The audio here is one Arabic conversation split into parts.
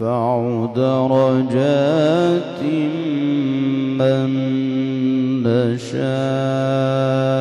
نرفع درجات من نشاء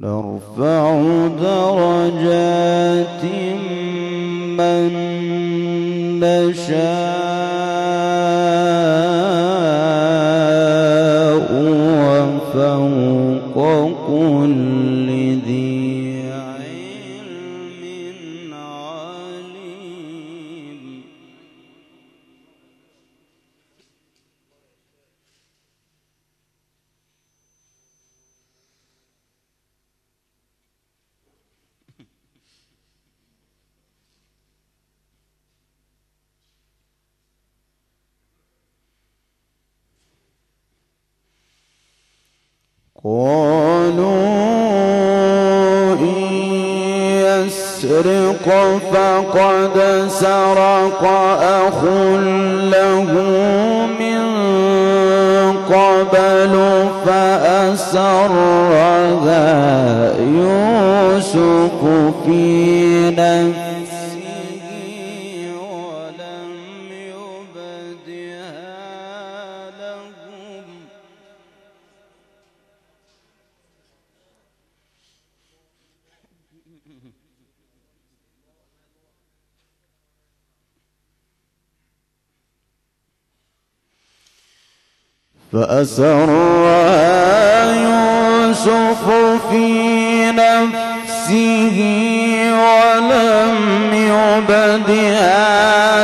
نرفع درجات من نشاء. فأسرها يوسف في نفسه ولم يبدها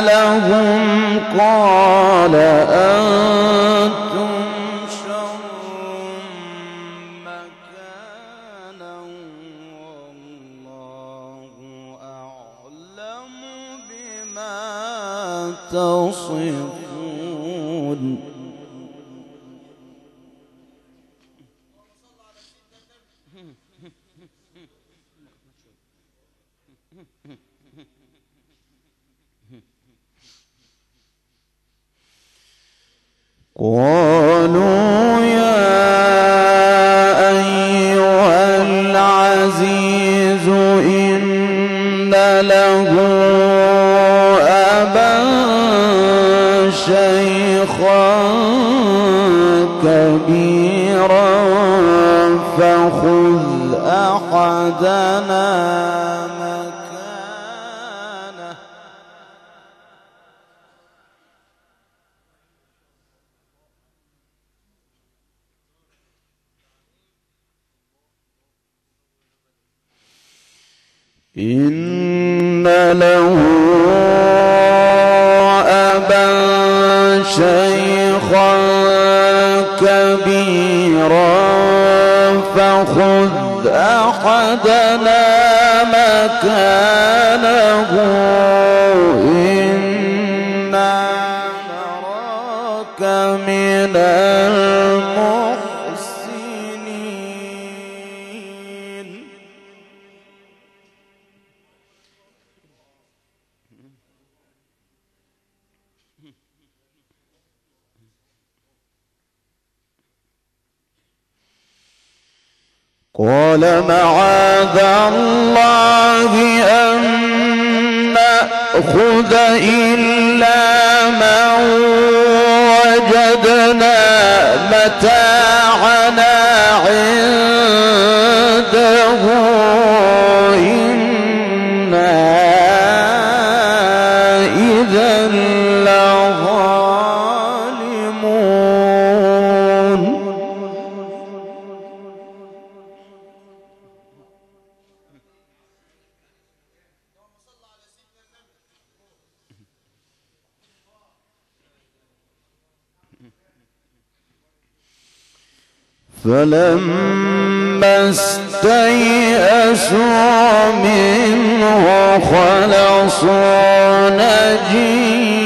لهم. قال أنتم قالوا له أبا شيخا كبيرا فخذ أحدنا مكانه. إنا نراك من المحسنين قال معاذ الله أن نأخذ إلا من وجدنا متاعنا عنده. فلما استيأسوا منه خلصوا نجيا.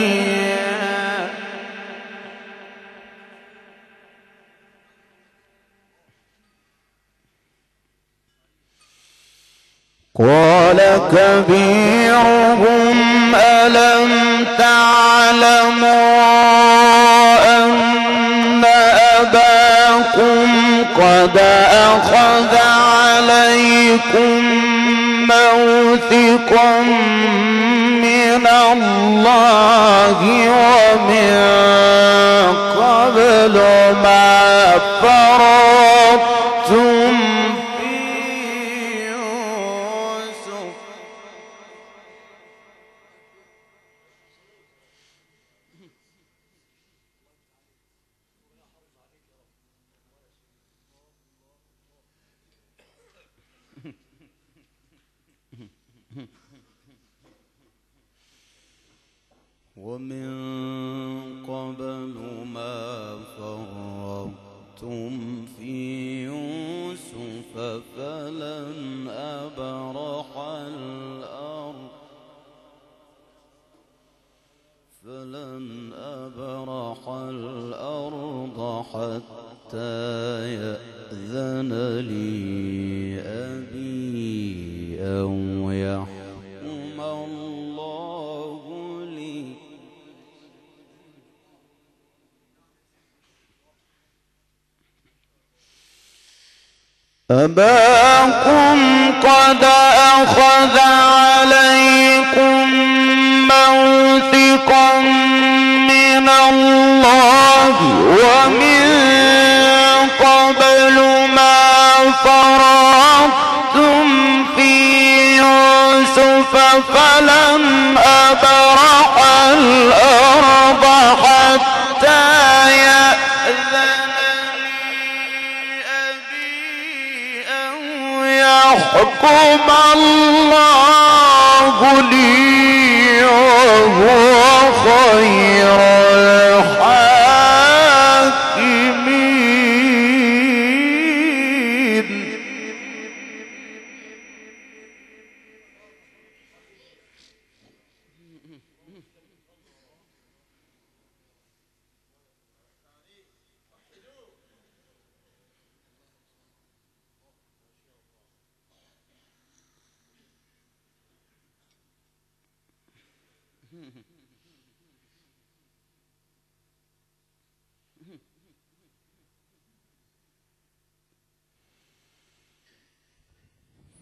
قال كبيرهم قد أخذ عليكم موثقا من الله ومن قبل ما فرضتم أباكم قد أخذ عليكم موثقا من الله ومن قبل ما فرضتم في يوسف فلن أبرح الأرض حتى يحكم الله لي وهو خير.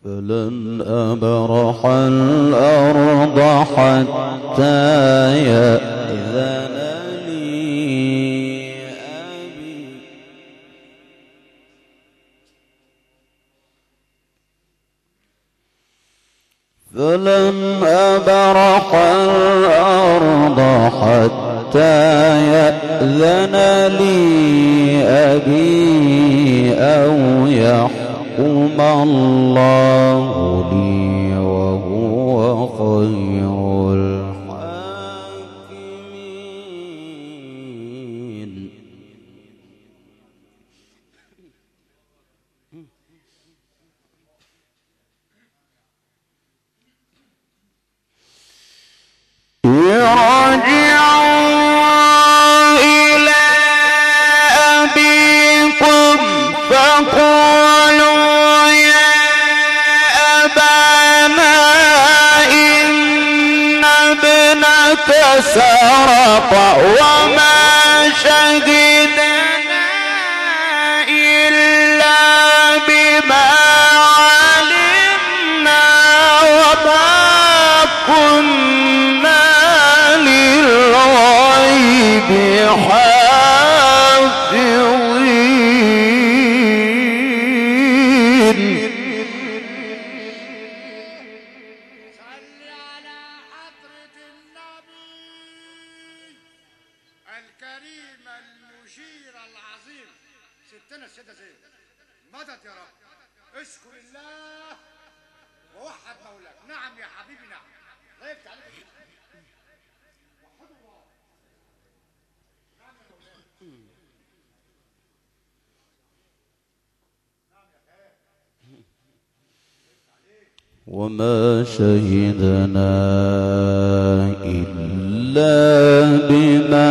فلن أبرح الأرض حتى يأذن لي أبي. فلن زين مدد يا رب اشكر الله. ووحد مولاك. نعم يا حبيبي نعم. الله يفتح عليك. الله وما شهدنا إلا بما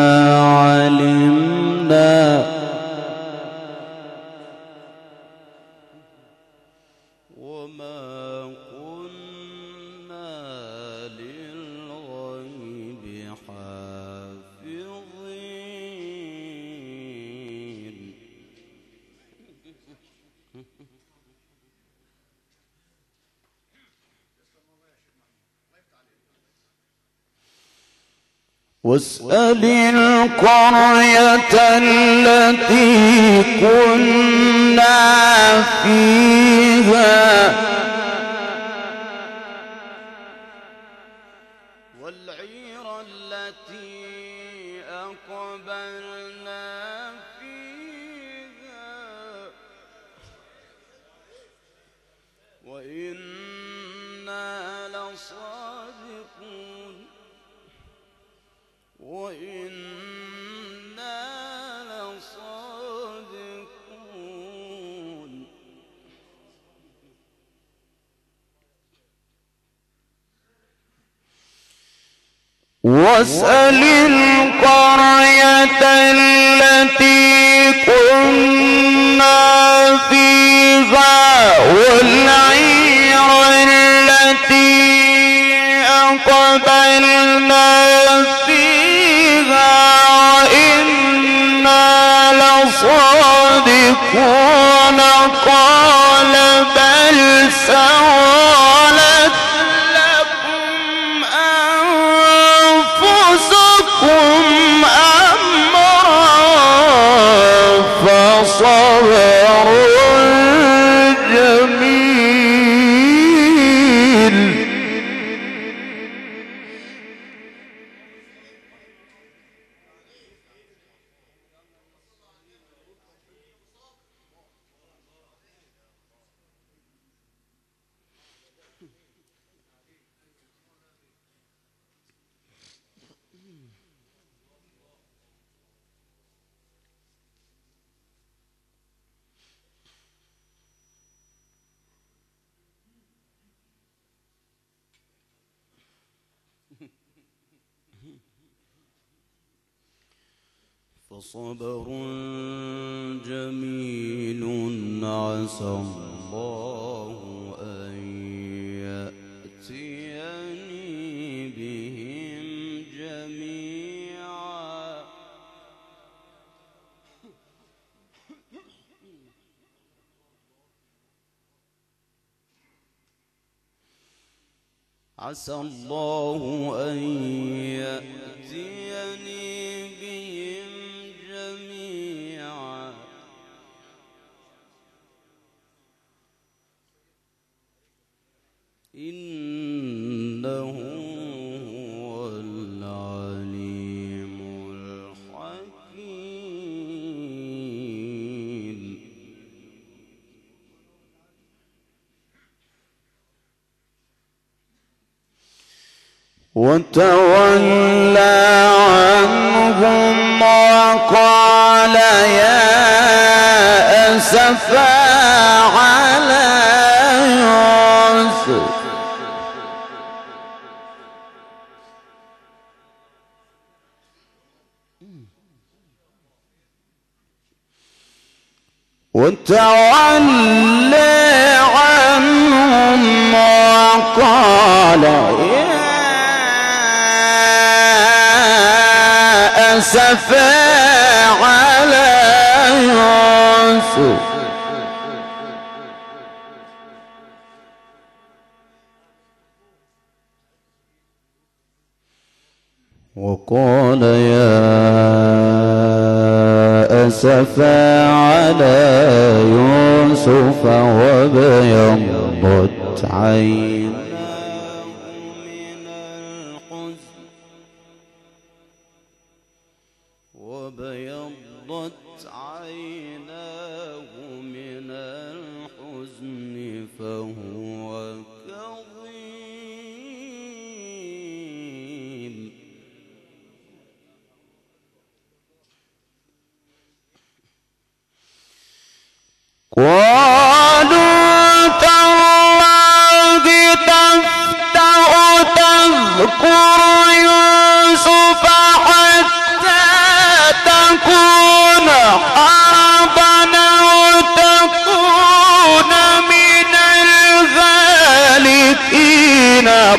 واسأل القرية التي كنا فيها. والعير التي أقبلنا واسأل القرية التي كنا فيها والعير التي أقبلنا فيها وإنا لصادقون قال بل سولت فصبر جميل عسى الله أن يأتيني بهم جميعا. عسى الله أن وتولى عنهم وقال يا أسفا على يوسف. وتولى عنهم وقال أسفا على يوسف وقال يا أسفا على يوسف وابيضت عيناه إينا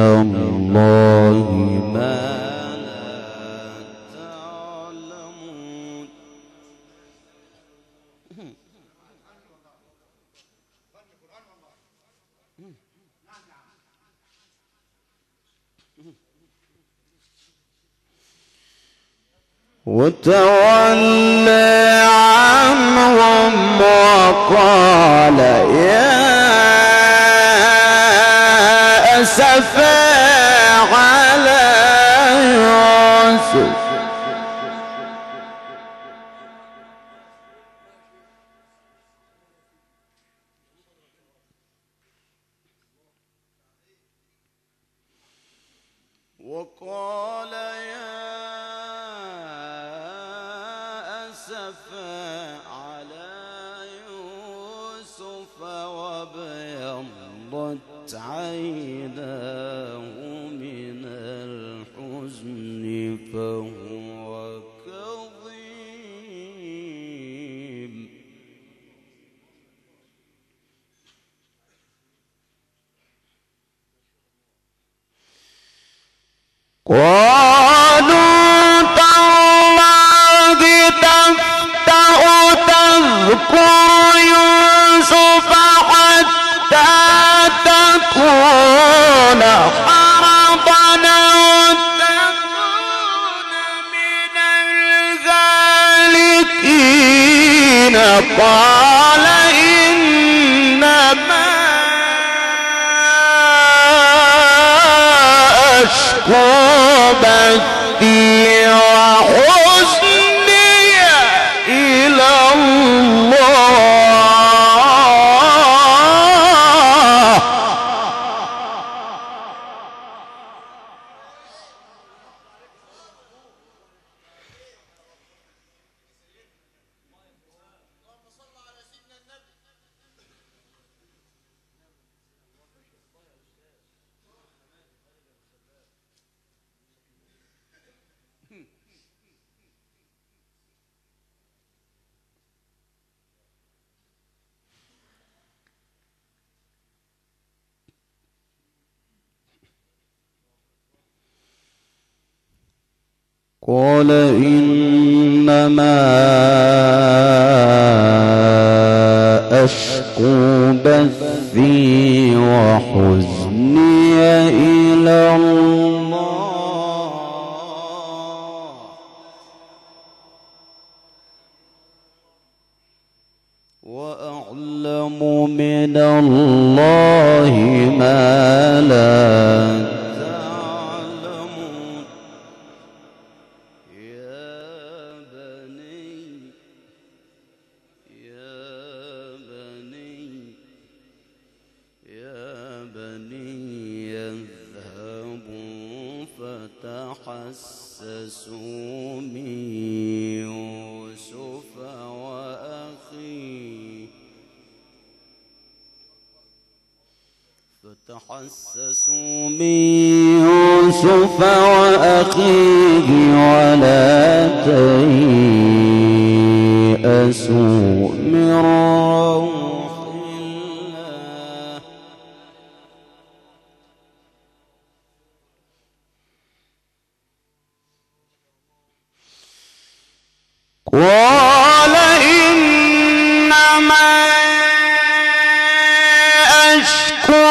nương وقال يا أسفا على يوسف وابيضت عيناه من الحزن فهو قال إنما قال إنما أشكو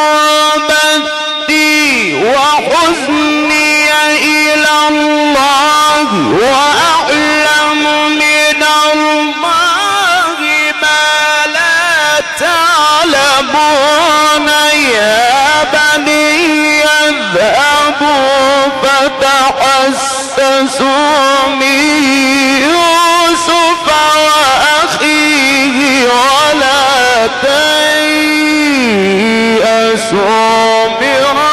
بثي وحزني إلى الله وأعلم من الله ما لا تعلمون. يا بني اذهبوا فتحسسوا من ولا تيأسوا من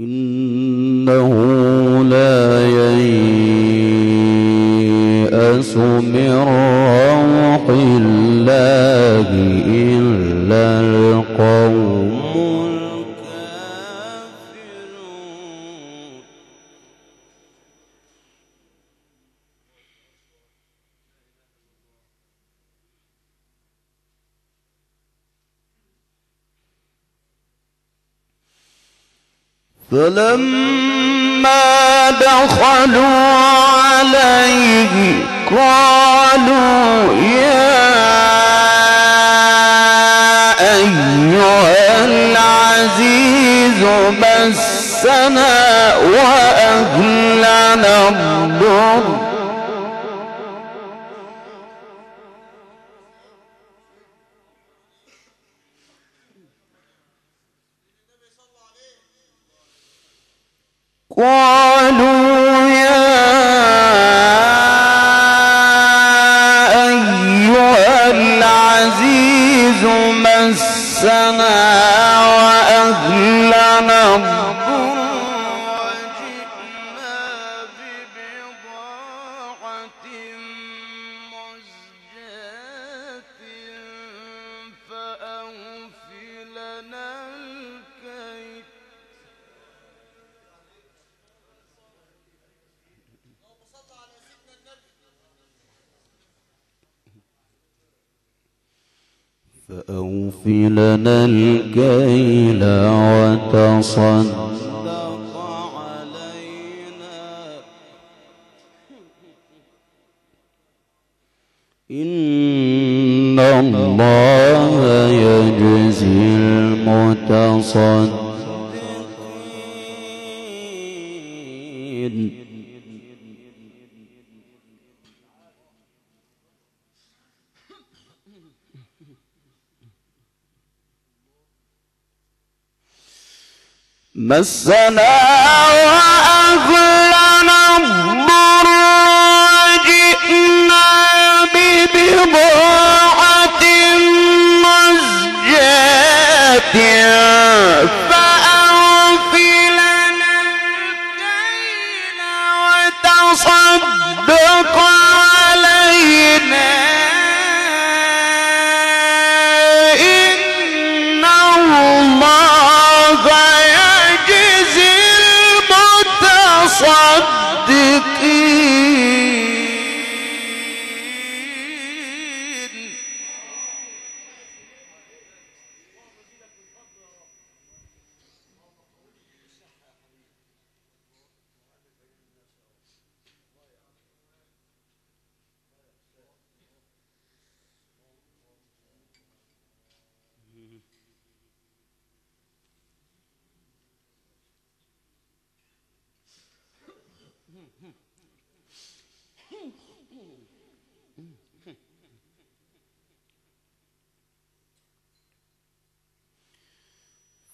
إنه فلما دخلوا عليه قالوا يا أيها العزيز مسنا وأهلنا الضر. قالوا يا أيها العزيز مسنا فأوف لنا الكيل وتصدق علينا. إن الله يجزي المتصدقين مسنا وأهلنا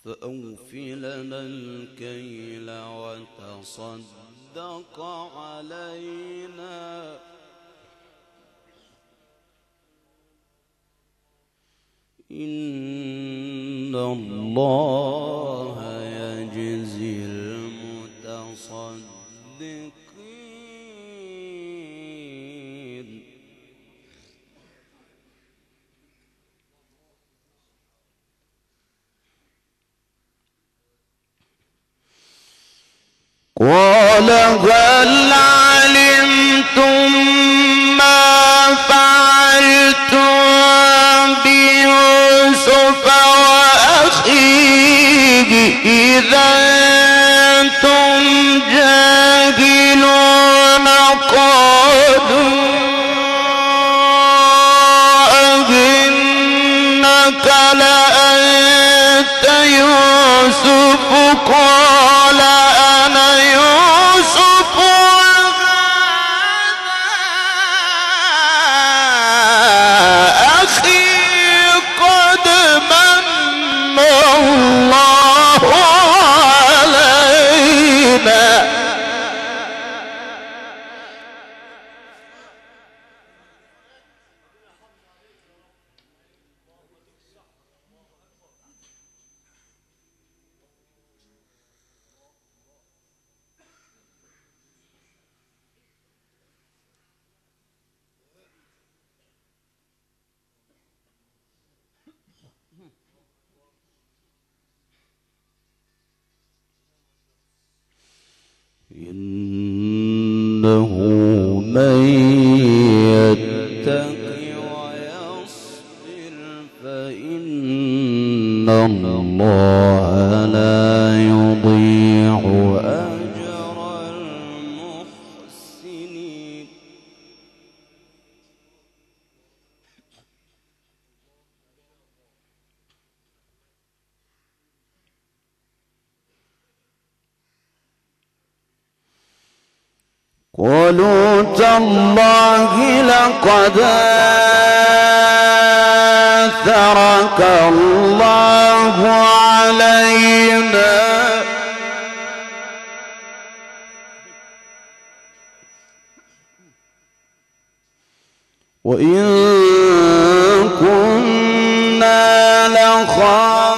فأوف لنا الكيل وتصدق علينا. إن الله قال هل علمتم ما فعلتم بيوسف وأخيه إذا أنتم جاهلون قد إنك لأنت يوسف قال قالوا تالله لقد آثرك الله علينا. وإن كنا لخاطئين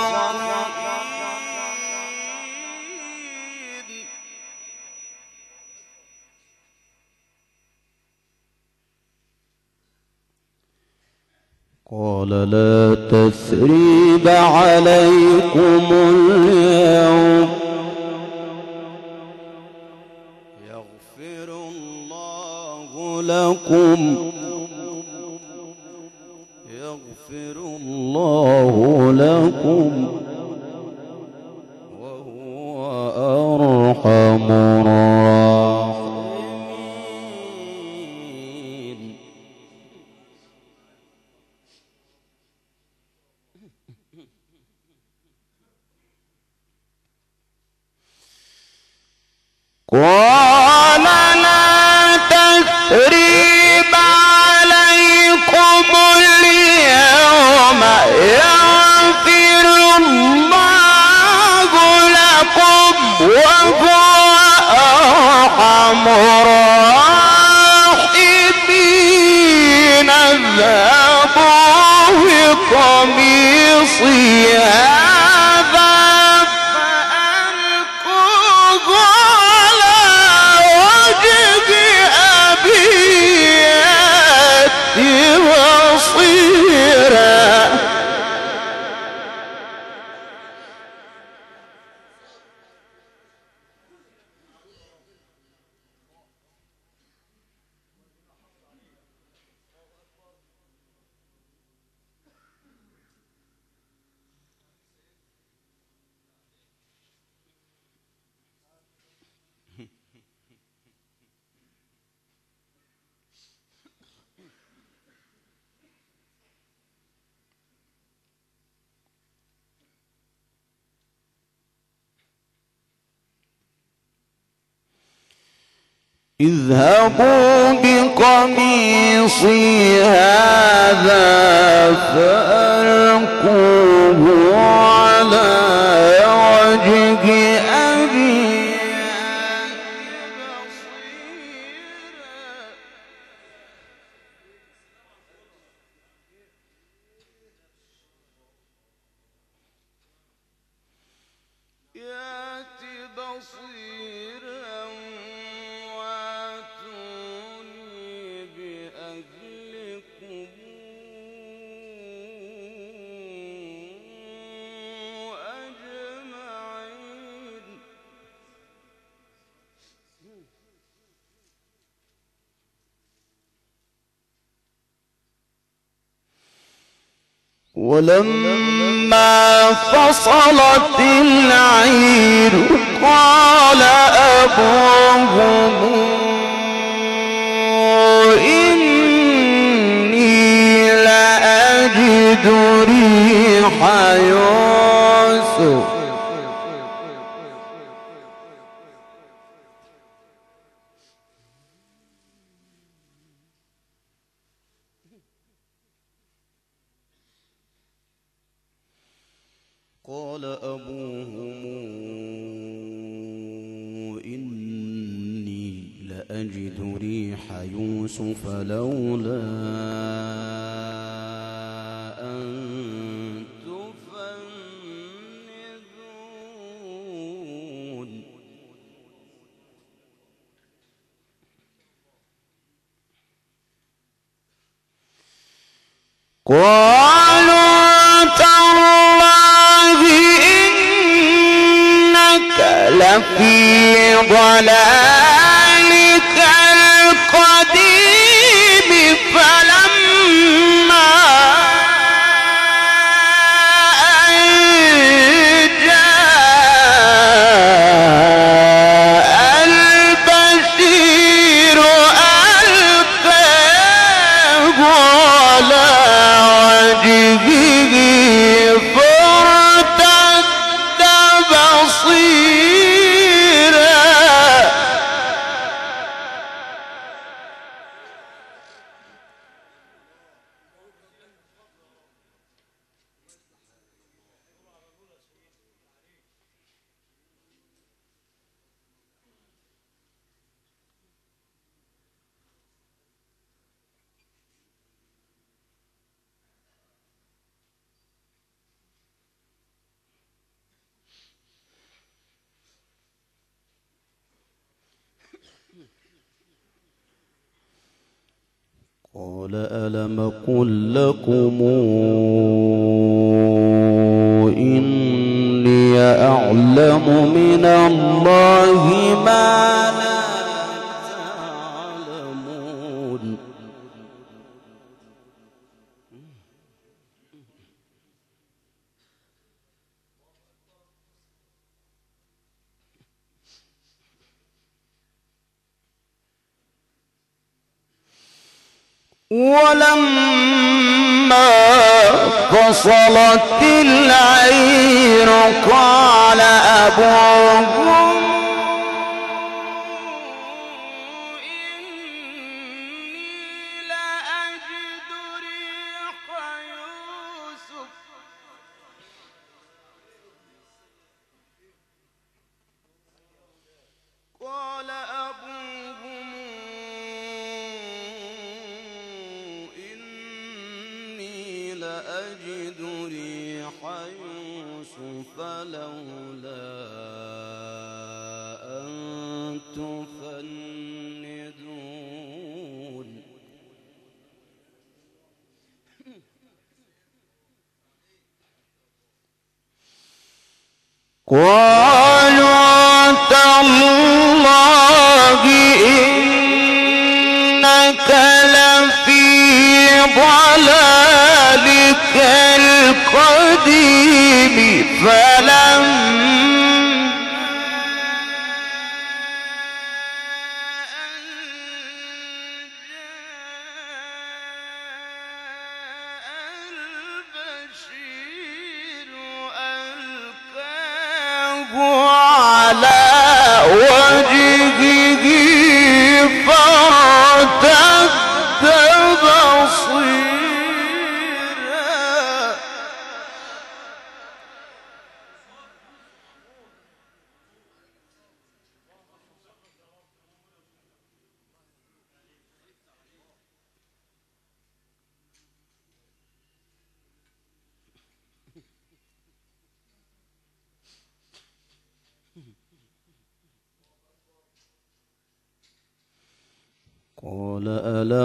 قال لا تثريب عليكم اليوم. يغفر الله لكم. يغفر الله لكم. وهو أرحم الراحمين. أرحم الراحمين اذهبوا بقميصي اذهبوا بقميصي هذا فألقوه على وجه ولما فصلت العير قال أبوهم إني لأجد ريح يوسف في ضلال لكم إني أعلم من الله ما لا تعلمون. ولم وصلت العير قال أبوه Allah. Whoa.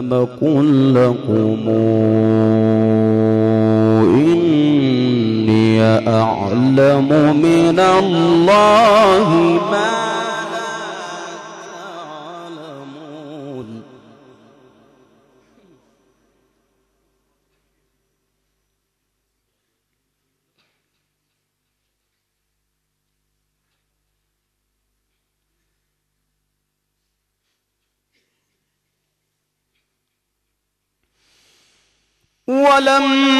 جهنم قل لكم إني أعلم من الله ما ولم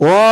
قالوا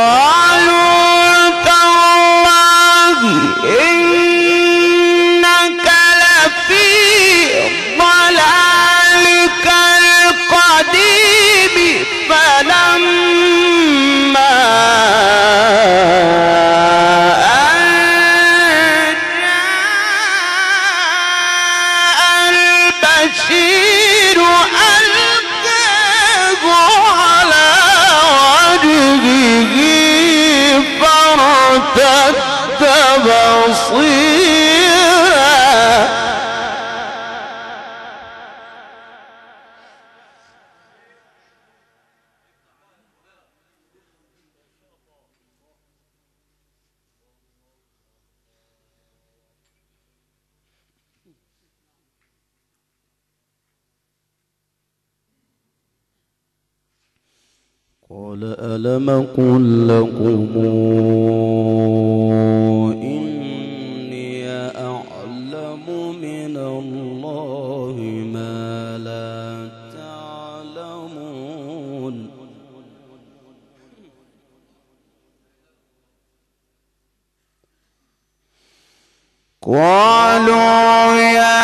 قال ألم قل لكم إني أعلم من الله ما لا تعلمون قالوا يا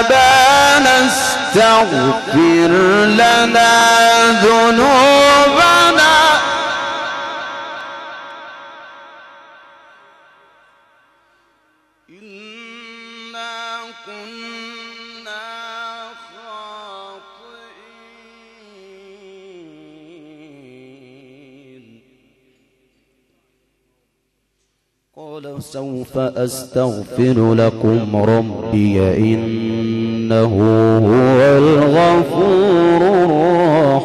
أبانا استغفر لنا ذنوبنا إنا كنا خاطئين. قال سوف أستغفر لكم ربي إنه هو الغفور الرحيم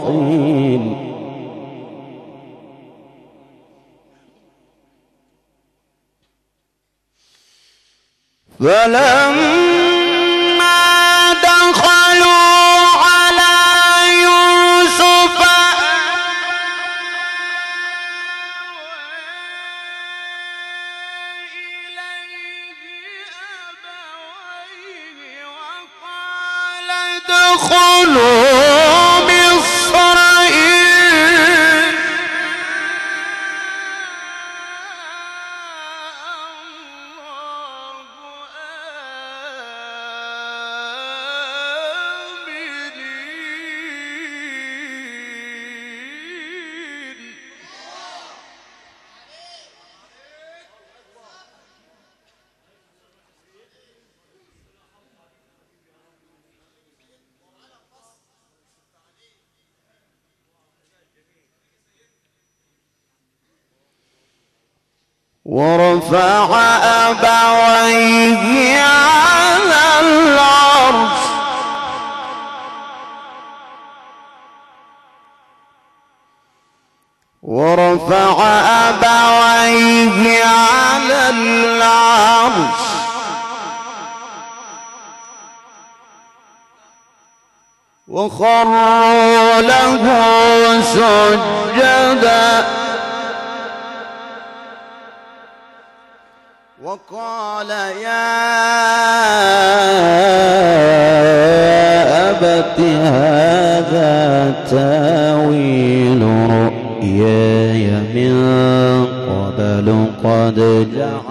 فلما وخروا له سجدا. وقال يا أبت هذا تاويل رؤياي من قبل قد جعلها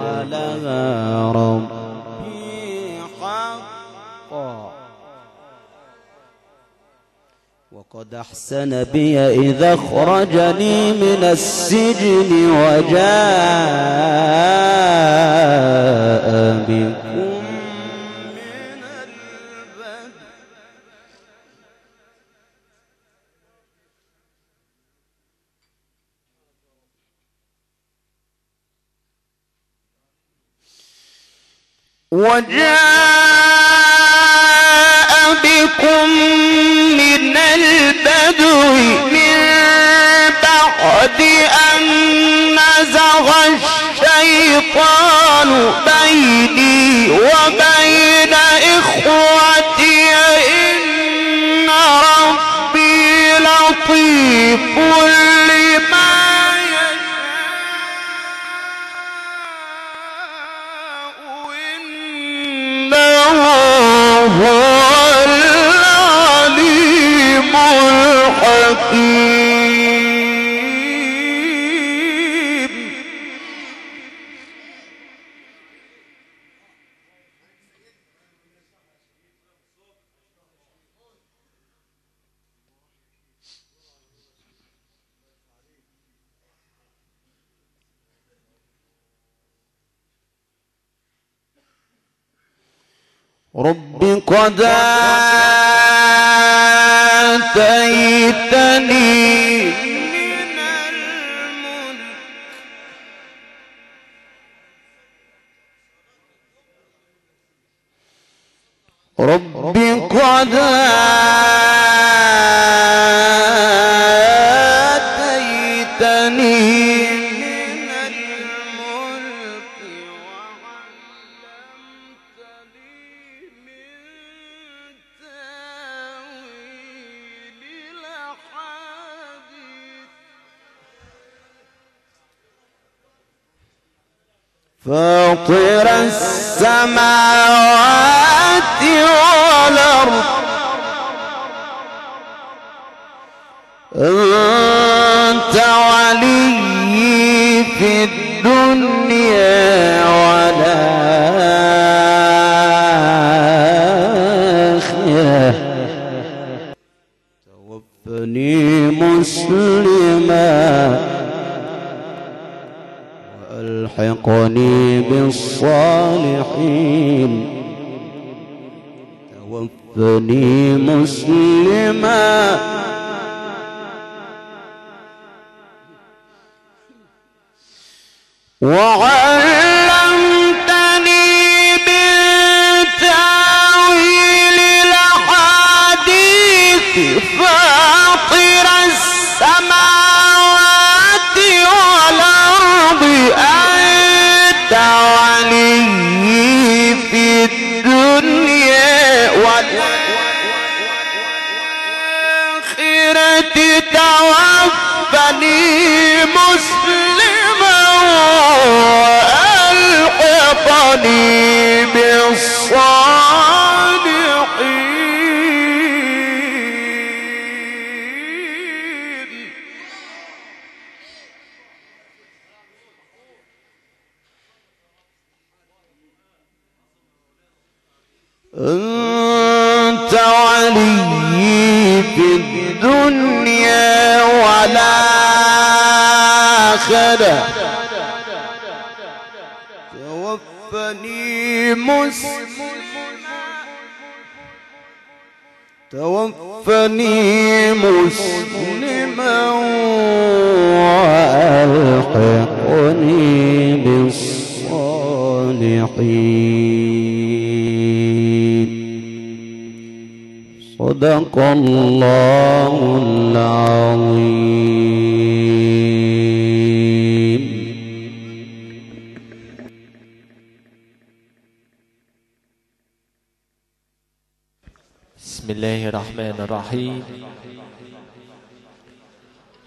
وقد أحسن بي إذا أخرجني من السجن وجاء بكم من البدو وجاء من بعد أن نزغ الشيطان بيني وبين إخوتي إن ربي لطيف رب قد آتيتني من الملك. رب قد وألحقني بالصالحين. توفني مسلما. وعلمتني صدق الله العظيم. بسم الله الرحمن الرحيم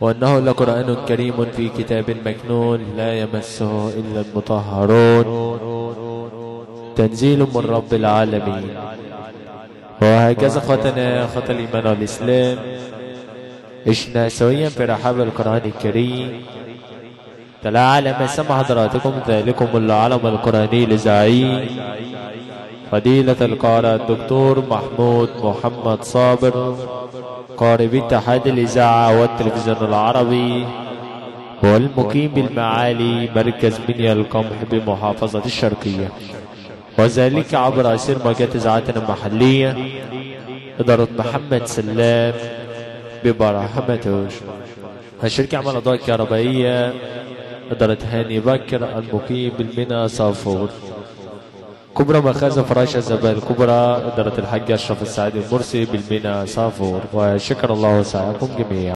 وأنه لقرآن كريم في كتاب مكنون لا يمسه إلا المطهرون تنزيل من رب العالمين وهكذا أخوتنا أخوة الإيمان والإسلام. عشنا سويا في رحاب القرآن الكريم. تلا على ما سمع حضراتكم ذلكم العلم القرآني الإذاعي فضيلة القارئ الدكتور محمود محمد صابر قارئ اتحاد الإذاعة والتلفزيون العربي والمقيم بالمعالي مركز بنيا القمح بمحافظة الشرقية. وذلك عبر أسير موجات إذاعتنا المحلية إدارة محمد سلام ببرحمته الشركة عمل أضواء كهربائية إدارة هاني بكر المقيم بالمنى صافور. كبرى مخازن فراش الزبائن الكبرى إدارة الحاج أشرف السعيد المرسي بالمنى صافور. وشكر الله سعيكم جميعا.